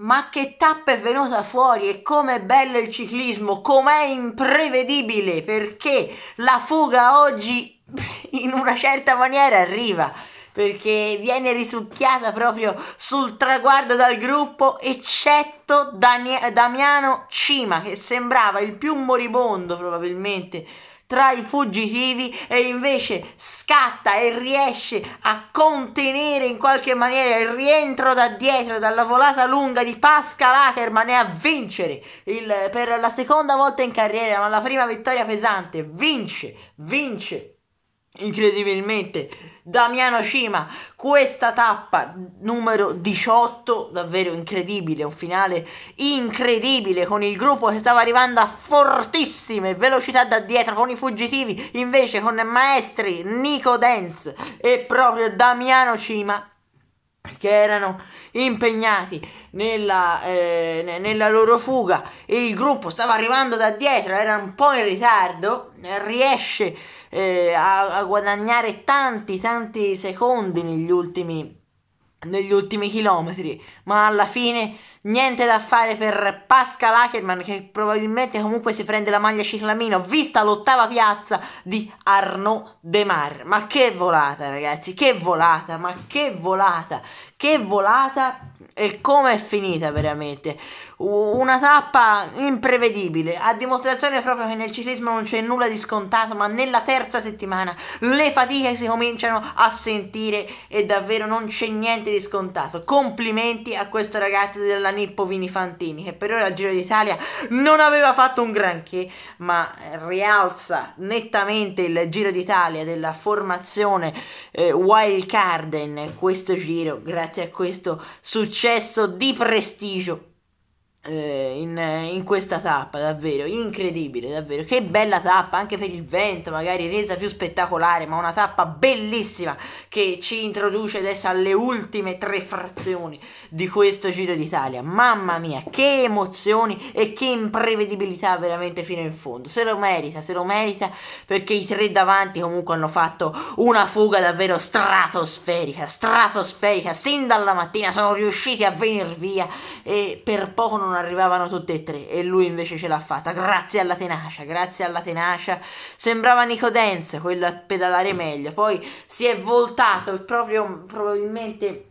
Ma che tappa è venuta fuori e com'è bello il ciclismo, com'è imprevedibile perché la fuga oggi in una certa maniera arriva perché viene risucchiata proprio sul traguardo dal gruppo eccetto Dani- Damiano Cima che sembrava il più moribondo probabilmente tra i fuggitivi e invece scatta e riesce a contenere in qualche maniera il rientro da dietro dalla volata lunga di Pascal Ackermann e a vincere il, per la seconda volta in carriera, ma la prima vittoria pesante, vince, vince incredibilmente Damiano Cima questa tappa numero 18 davvero incredibile un finale incredibile con il gruppo che stava arrivando a fortissime velocità da dietro con i fuggitivi invece con maestri Nico Denz e proprio Damiano Cima che erano impegnati nella, eh, nella, loro fuga. E il gruppo stava arrivando da dietro, era un po' in ritardo, riesce eh, a, a, guadagnare tanti tanti secondi negli ultimi, negli ultimi chilometri, ma alla fine niente da fare per Pascal Ackermann che probabilmente comunque si prende la maglia ciclamino vista l'ottava piazza di Arnaud Demar ma che volata ragazzi che volata ma che volata che volata e come è finita veramente? Una tappa imprevedibile a dimostrazione proprio che nel ciclismo non c'è nulla di scontato ma nella terza settimana le fatiche si cominciano a sentire e davvero non c'è niente di scontato. Complimenti a questo ragazzo della Nippo Vini Fantini che per ora al Giro d'Italia non aveva fatto un granché ma rialza nettamente il Giro d'Italia della formazione eh, Wild Card in questo giro grazie a questo successo di prestigio in, in, questa tappa, davvero incredibile, davvero che bella tappa anche per il vento, magari resa più spettacolare, ma una tappa bellissima che ci introduce adesso alle ultime tre frazioni di questo Giro d'Italia. Mamma mia, che emozioni e che imprevedibilità veramente fino in fondo. Se lo merita, se lo merita perché i tre davanti comunque hanno fatto una fuga davvero stratosferica, stratosferica, sin dalla mattina sono riusciti a venire via e per poco non non arrivavano tutte e tre e lui invece ce l'ha fatta grazie alla tenacia, grazie alla tenacia. Sembrava Nico Dance quello a pedalare meglio, poi si è voltato proprio probabilmente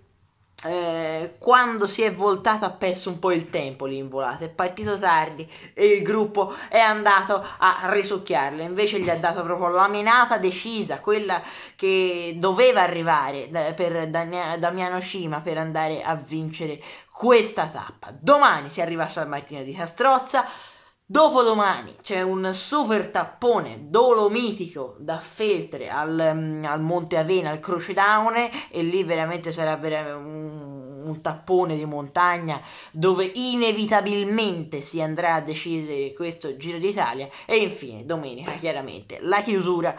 eh, quando si è voltato ha perso un po' il tempo lì in volata, è partito tardi e il gruppo è andato a risucchiarlo, invece gli ha dato proprio la menata decisa, quella che doveva arrivare da, per Damiano Scima per andare a vincere questa tappa. Domani si arriva a San Martino di Castrozza. Dopodomani c'è un super tappone dolomitico da Feltre al, mm, al Monte Avena, al Crocedaune e lì veramente sarà vera- un, un, tappone di montagna dove inevitabilmente si andrà a decidere questo Giro d'Italia. E infine domenica chiaramente la chiusura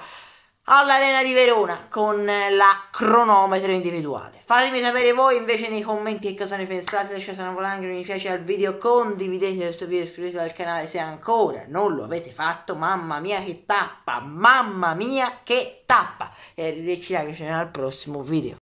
all'Arena di Verona con la cronometro individuale. Fatemi sapere voi invece nei commenti che cosa ne pensate, lasciate una volangre, mi piace al video, condividete questo video, iscrivetevi al canale se ancora non lo avete fatto, mamma mia che tappa, mamma mia che tappa e arrivederci ragazzi al prossimo video.